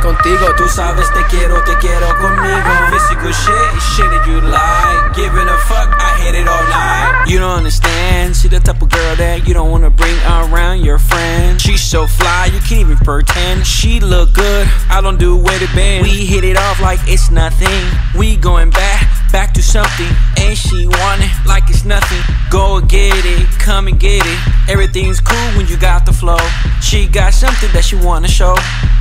contigo. Tú sabes te quiero, te quiero conmigo. Physical shit, shit that you like. Giving a fuck, I hit it all night. You don't understand. She the type of girl that you don't wanna bring around your friends. She's so fly, you can't even pretend. She look good, I don't do where to bend. We hit it off like it's nothing. We going back, back to something. And she want it like it's nothing. Go get it, come and get it. Everything's cool when you got the flow. She got something that she wanna show.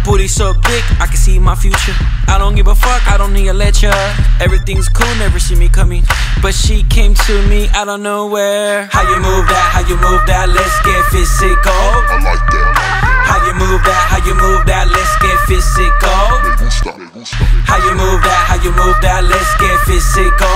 Booty so big, I can see my future. I don't give a fuck, I don't need a lecture. Everything's cool, never see me coming. But she came to me out of nowhere. How you move that, how you move that, let's get physical. I like that. How you move that, how you move that, let's get physical. Me gusta, me gusta. How you move that, how you move that, let's get physical.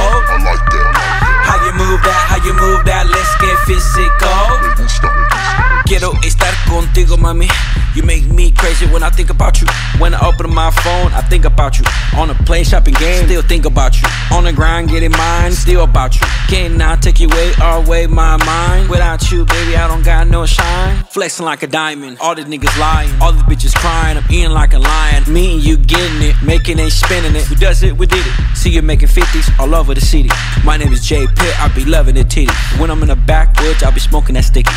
Quiero estar contigo, mami. You make me crazy when I think about you. When I open my phone, I think about you. On a plane shopping game, still think about you. On the grind, getting mine, still about you. Cannot take you away away my mind. Without you, baby, I don't got no shine. Flexing like a diamond, all the niggas lying. All the bitches crying, I'm eating like a lion. Me and you getting making it, spinning it. Who does it? We did it. See you making 50s all over the city. My name is J-Pitt, I be loving the titty. When I'm in the backwoods, I be smoking that sticky.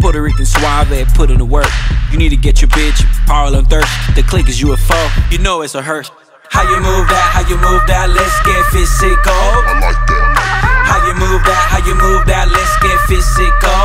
Puerto Rican suave, put in the work. You need to get your bitch, Paul and thirst. The click is UFO, you know it's a hearse. How you move that, how you move that, let's get physical. I like that. How you move that, how you move that, let's get physical.